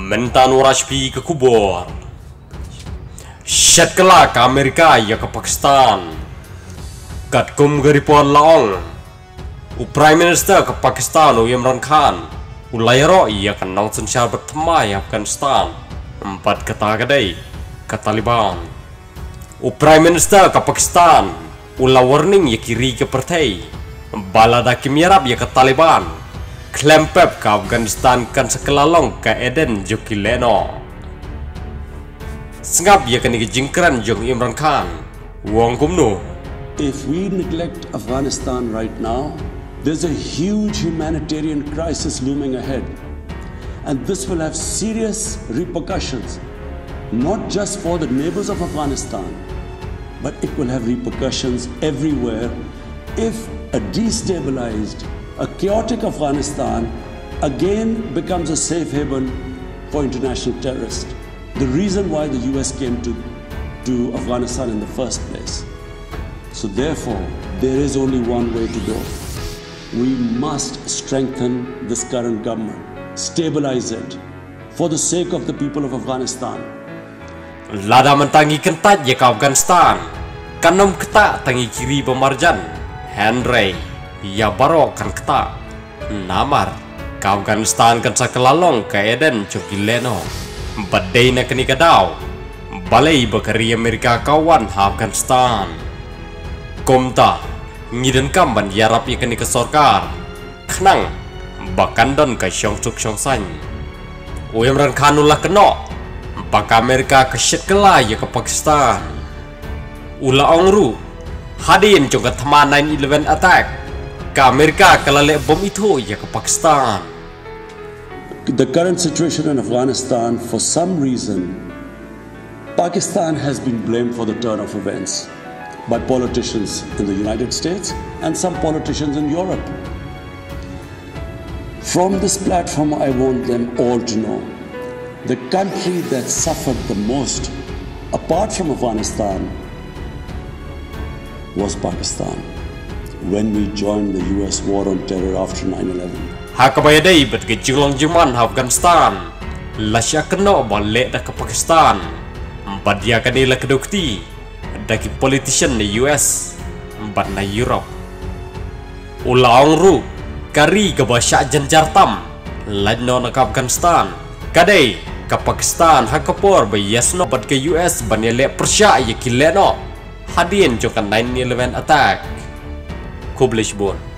mentan warashpi ke kubur. Syed kelak ke Amerika ya ke Pakistan. Kat kum geripon laong. U Prime Minister ke Pakistan U Imran Khan. U layro iya ke Nelson Shah bertemai Afghanistan. Empat kata kedai ke Taliban. U Prime Minister ke Pakistan. U la warning ya kiri ke partai Balada kimiarab ya ke Taliban Klempep Afghanistan kan sekelalong ke Eden Joki Leno. Sengap ya kini jingkran Jong Imran Khan. Wong kumno If we neglect Afghanistan right now, there's a huge humanitarian crisis looming ahead. And this will have serious repercussions, not just for the neighbors of Afghanistan, but it will have repercussions everywhere if a destabilized, a chaotic Afghanistan again becomes a safe haven for international terrorists. The reason why the US came to, to Afghanistan in the first place. So, therefore, there is only one way to go. We must strengthen this current government, stabilize it for the sake of the people of Afghanistan. Lada mentangi kentat ya Afghanistan Kanom ketak tangi kiri pemarjan Henry Yabaro Kalkta Namar Kaugganistan kansa kelalong ke Eden Cuki Leno. Badai na kenika daw Balai bekeri Amerika kawan Afghanistan kan Komta Ngidin kamban yarap ya kenika kenang, Kenang Bakandon ke Syongsuk Syongsan Uyamran kanulah keno. Bahkan Amerika ke Shikla ya ke Pakistan. Ula Ongru Hadin juga teman 9-11 attack. Ka Amerika bom itu ya ke Pakistan. The current situation in Afghanistan, for some reason, Pakistan has been blamed for the turn of events by politicians in the United States and some politicians in Europe. From this platform, I want them all to know the country that suffered the most, apart from Afghanistan, was Pakistan when we join the US war on terror after 9-11. Haka baya day bat ke jirong Jerman Afghanistan. Lasya kena balik dah ke Pakistan. Bat dia kan ila kedukti. Daki politician di US. Bat na Europe. Ulaong ru. Kari ke basya jenjartam. tam. Ladno na ke Afghanistan. Kadai ke Pakistan hakapor bayasno bat ke US ban ya lek persya ya kileno. Hadian jokan 9-11 attack. Public Bun.